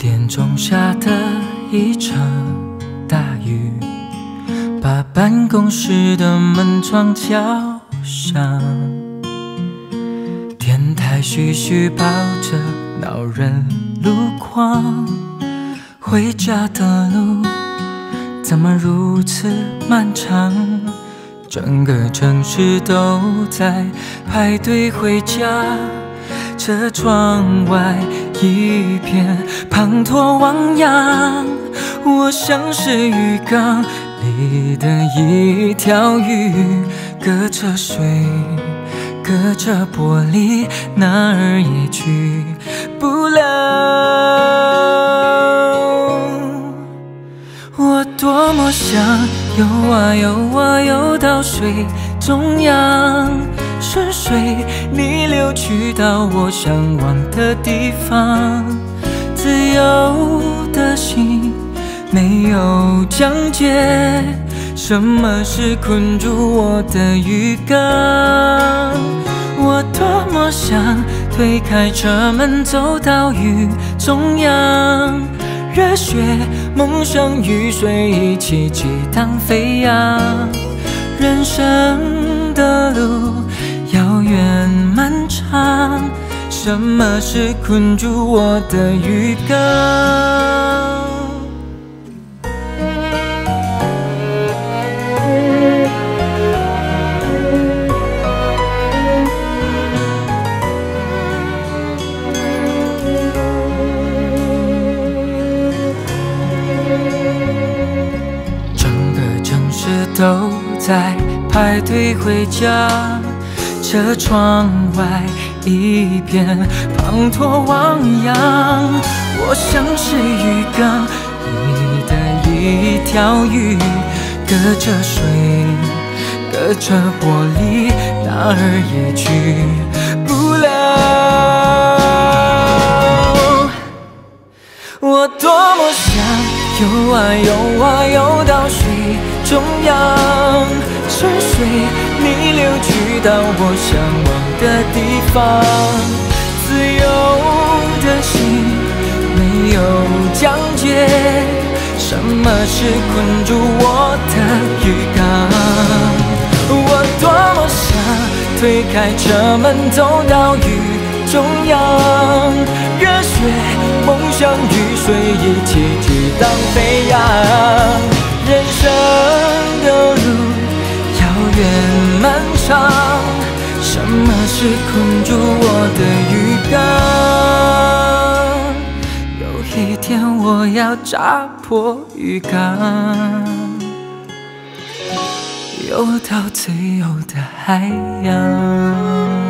点钟下的一场大雨，把办公室的门窗敲响。电台徐徐报着恼人路况，回家的路怎么如此漫长？整个城市都在排队回家，车窗外一片滂沱汪洋，我像是鱼缸里的一条鱼，隔着水，隔着玻璃，哪儿也去不了。我多么想游啊游啊游到水中央，顺水逆流去到我向往的地方。自由的心没有疆界，什么是困住我的鱼缸？我多么想推开车门走到雨中央。热血、梦想与水一起激荡飞扬，人生的路漫长，什么是困住我的鱼缸？整个城市都在排队回家，车窗外一片滂沱汪洋。我像是鱼缸里的一条鱼，隔着水，隔着玻璃，哪儿也去不了。我多么想游啊游啊游到水中央，顺水逆流去到我向往的地方。自由的心没有疆界，什么是困住我的鱼缸？我多么想推开车门走到雨中央，热血、梦想与水一起激荡飞远漫长，什么是困住我的鱼缸？有一天我要扎破鱼缸，游到自由的海洋。